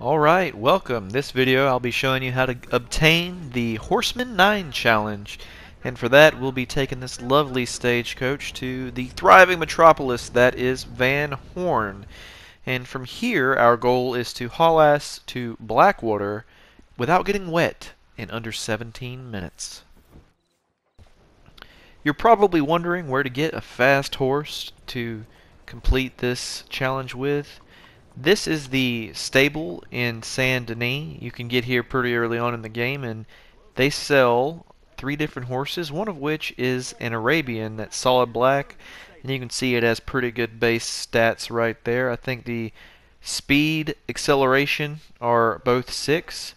Alright, welcome. This video I'll be showing you how to obtain the Horseman 9 challenge. And for that we'll be taking this lovely stagecoach to the thriving metropolis that is Van Horn. And from here our goal is to haul ass to Blackwater without getting wet in under 17 minutes. You're probably wondering where to get a fast horse to complete this challenge with. This is the stable in Saint Denis. You can get here pretty early on in the game, and they sell three different horses, one of which is an Arabian that's solid black, and you can see it has pretty good base stats right there. I think the speed, acceleration are both six.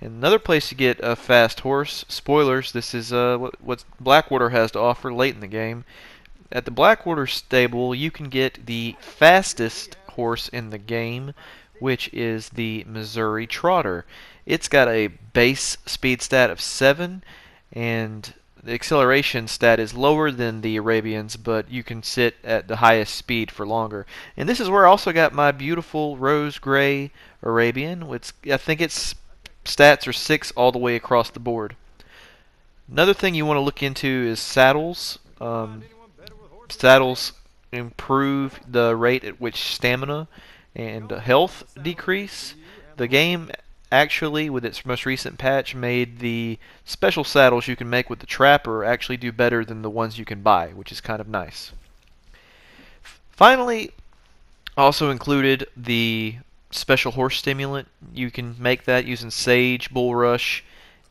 Another place to get a fast horse, spoilers, this is uh, what, what Blackwater has to offer late in the game. At the Blackwater stable, you can get the fastest horse in the game, which is the Missouri Trotter. It's got a base speed stat of 7, and the acceleration stat is lower than the Arabians, but you can sit at the highest speed for longer. And this is where I also got my beautiful rose gray Arabian, which I think its stats are 6 all the way across the board. Another thing you want to look into is saddles. Um, saddles improve the rate at which stamina and health decrease. The game actually, with its most recent patch, made the special saddles you can make with the Trapper actually do better than the ones you can buy, which is kind of nice. Finally, also included the special horse stimulant. You can make that using sage, bulrush,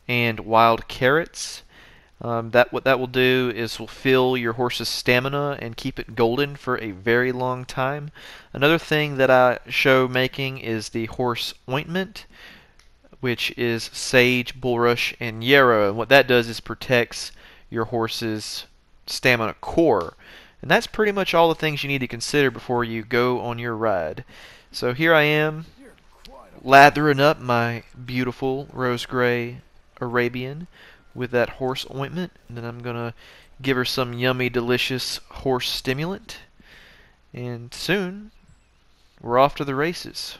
and wild carrots. Um, that what that will do is will fill your horse's stamina and keep it golden for a very long time. Another thing that I show making is the horse ointment, which is sage, bulrush, and yarrow. And what that does is protects your horse's stamina core. And that's pretty much all the things you need to consider before you go on your ride. So here I am, lathering up my beautiful rose gray Arabian with that horse ointment. And then I'm going to give her some yummy, delicious horse stimulant. And soon, we're off to the races.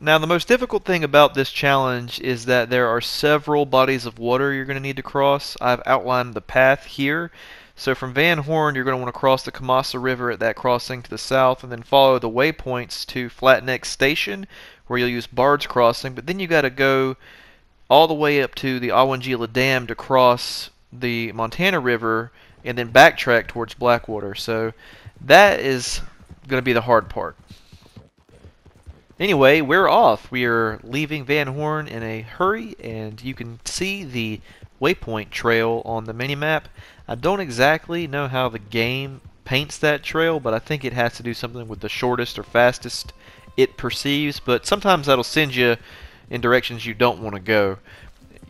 Now, the most difficult thing about this challenge is that there are several bodies of water you're going to need to cross. I've outlined the path here. So from Van Horn, you're going to want to cross the Kamassa River at that crossing to the south, and then follow the waypoints to Flatneck Station, where you'll use Bard's Crossing. But then you got to go all the way up to the Owanjila Dam to cross the Montana River, and then backtrack towards Blackwater. So that is going to be the hard part. Anyway, we're off. We are leaving Van Horn in a hurry, and you can see the waypoint trail on the minimap. I don't exactly know how the game paints that trail, but I think it has to do something with the shortest or fastest it perceives, but sometimes that'll send you in directions you don't want to go.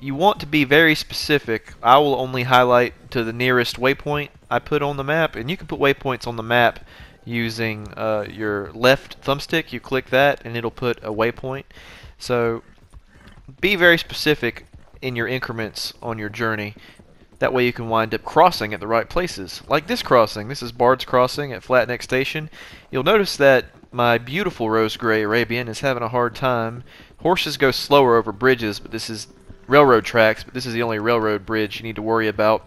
You want to be very specific. I will only highlight to the nearest waypoint I put on the map, and you can put waypoints on the map using uh, your left thumbstick. You click that, and it'll put a waypoint. So be very specific in your increments on your journey. That way you can wind up crossing at the right places. Like this crossing. This is Bard's Crossing at Flatneck Station. You'll notice that my beautiful rose gray Arabian is having a hard time. Horses go slower over bridges, but this is railroad tracks, but this is the only railroad bridge you need to worry about.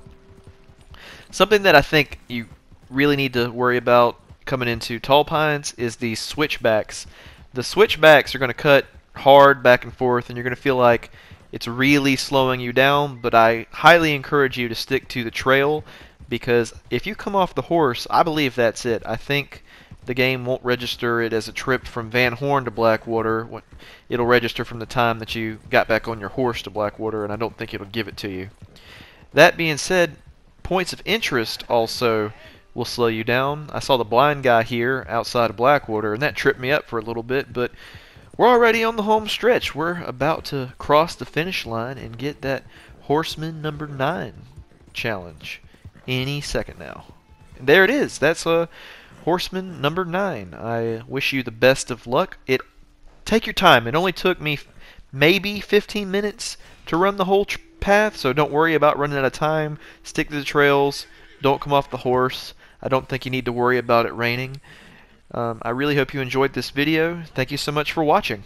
Something that I think you really need to worry about coming into Tall Pines is the switchbacks. The switchbacks are going to cut hard back and forth, and you're going to feel like it's really slowing you down, but I highly encourage you to stick to the trail because if you come off the horse, I believe that's it. I think the game won't register it as a trip from Van Horn to Blackwater. It'll register from the time that you got back on your horse to Blackwater, and I don't think it'll give it to you. That being said, points of interest also will slow you down. I saw the blind guy here outside of Blackwater, and that tripped me up for a little bit, but we're already on the home stretch. We're about to cross the finish line and get that Horseman number 9 challenge any second now. And there it is. That's a Horseman number 9. I wish you the best of luck. It Take your time. It only took me maybe 15 minutes to run the whole path, so don't worry about running out of time. Stick to the trails. Don't come off the horse. I don't think you need to worry about it raining. Um, I really hope you enjoyed this video. Thank you so much for watching.